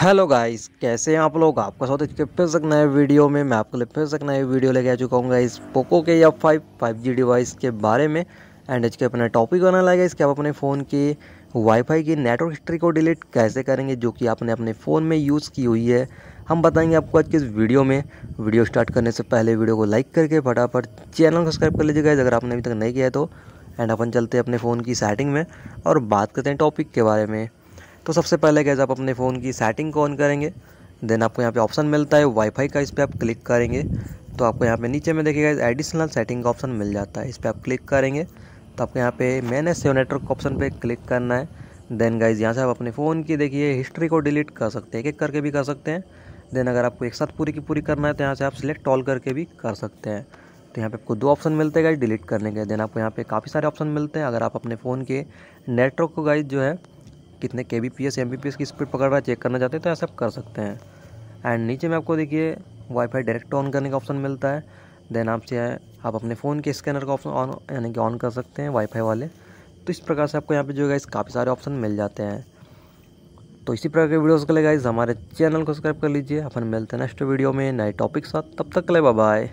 Hello guys, कैसे हैं आप लोग? आपका स्वागत है फिर से नए वीडियो में। मैं आपके लिए फिर से नए वीडियो लेके आ चुका हूँ गाइस पोको के या फाइव फाइव जी डिवाइस के बारे में। एंड इसके अपना टॉपिक बना लगा इसके। आप अपने फ़ोन की वाईफाई की नेटवर्क हिस्ट्री को डिलीट कैसे करेंगे, जो कि आपने अपने फ़ोन में यूज़ की हुई है, हम बताएँगे आपको आज के इस वीडियो में। वीडियो स्टार्ट करने से पहले वीडियो को लाइक करके फटाफट चैनल को सब्सक्राइब कर लीजिए गाइज़ अगर आपने अभी तक नहीं किया है तो। एंड अपन चलते हैं अपने फ़ोन की सेटिंग में और बात करते हैं टॉपिक के बारे में। तो सबसे पहले कैसे आप अपने फ़ोन की सेटिंग को ऑन करेंगे। देन आपको यहाँ पे ऑप्शन मिलता है वाईफाई का, इस पर आप क्लिक करेंगे। तो आपको यहाँ पे नीचे में देखिएगा एडिशनल सेटिंग का ऑप्शन मिल जाता है। इस पर आप क्लिक करेंगे तो आपको यहाँ पे मैंने सेव नेटवर्क ऑप्शन पे क्लिक करना है। देन गाइज़ यहाँ से आप अपने फ़ोन की देखिए हिस्ट्री को डिलीट कर सकते हैं एक एक करके भी कर सकते हैं। देन अगर आपको एक साथ पूरी की पूरी करना है तो यहाँ से आप सिलेक्ट ऑल करके भी कर सकते हैं। तो यहाँ पे आपको दो ऑप्शन मिलते हैं गाइज़ डिलीट करने के। देन आपको यहाँ पे काफ़ी सारे ऑप्शन मिलते हैं। अगर आप अपने फ़ोन के नेटवर्क को गाइज़ जो है कितने K B P S M B P S की स्पीड पकड़ रहा है चेक करना चाहते हैं तो ऐसा आप कर सकते हैं। एंड नीचे में आपको देखिए वाईफाई डायरेक्ट ऑन करने का ऑप्शन मिलता है। देन आप आपसे आप अपने फ़ोन के स्कैनर का ऑप्शन ऑन यानी कि ऑन कर सकते हैं वाईफाई वाले। तो इस प्रकार से आपको यहाँ पे जो है काफ़ी सारे ऑप्शन मिल जाते हैं। तो इसी प्रकार के वीडियोज़ के लिए गाइज़ हमारे चैनल को सब्सक्राइब कर लीजिए। अपन मिलते हैं नेक्स्ट वीडियो में, नए टॉपिक साथ। तब तक के लिए बाय